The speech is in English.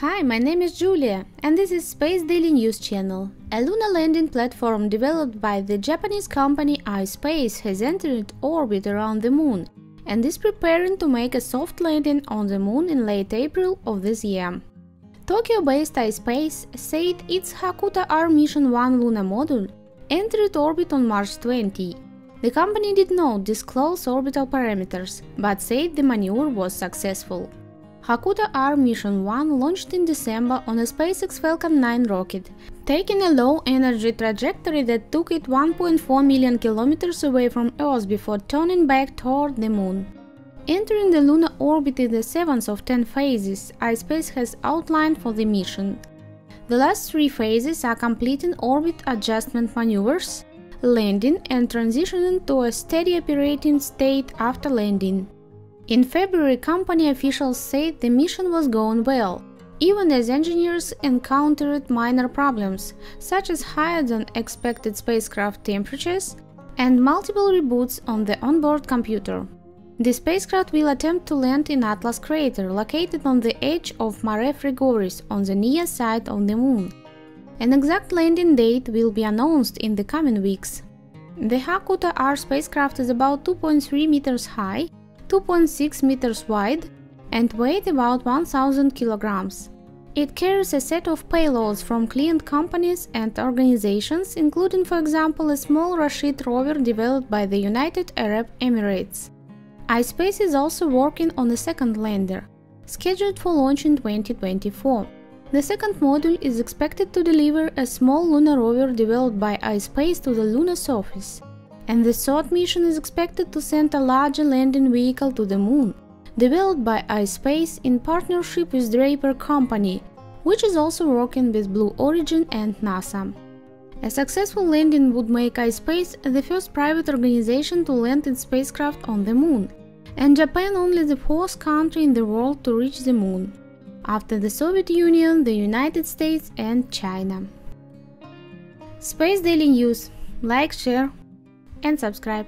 Hi, my name is Julia, and this is Space Daily News Channel. A lunar landing platform developed by the Japanese company iSpace has entered orbit around the Moon and is preparing to make a soft landing on the Moon in late April of this year. Tokyo-based iSpace said its HAKUTO-R Mission 1 lunar module entered orbit on March 20. The company did not disclose orbital parameters, but said the maneuver was successful. HAKUTO-R Mission 1 launched in December on a SpaceX Falcon 9 rocket, taking a low-energy trajectory that took it 1.4 million kilometers away from Earth before turning back toward the Moon. Entering the lunar orbit in the seventh of 10 phases, iSpace has outlined for the mission. The last three phases are completing orbit adjustment maneuvers, landing and transitioning to a steady operating state after landing. In February, company officials said the mission was going well, even as engineers encountered minor problems, such as higher than expected spacecraft temperatures and multiple reboots on the onboard computer. The spacecraft will attempt to land in Atlas crater, located on the edge of Mare Frigoris on the near side of the Moon. An exact landing date will be announced in the coming weeks. The HAKUTO-R spacecraft is about 2.3 meters high 2.6 meters wide and weighed about 1000 kilograms. It carries a set of payloads from client companies and organizations, including, for example, a small Rashid rover developed by the United Arab Emirates. iSpace is also working on a second lander, scheduled for launch in 2024. The second module is expected to deliver a small lunar rover developed by iSpace to the lunar surface and the third mission is expected to send a larger landing vehicle to the Moon, developed by iSpace in partnership with Draper Company, which is also working with Blue Origin and NASA. A successful landing would make iSpace the first private organization to land its spacecraft on the Moon, and Japan only the fourth country in the world to reach the Moon, after the Soviet Union, the United States and China. Space Daily News. Like, share, and subscribe.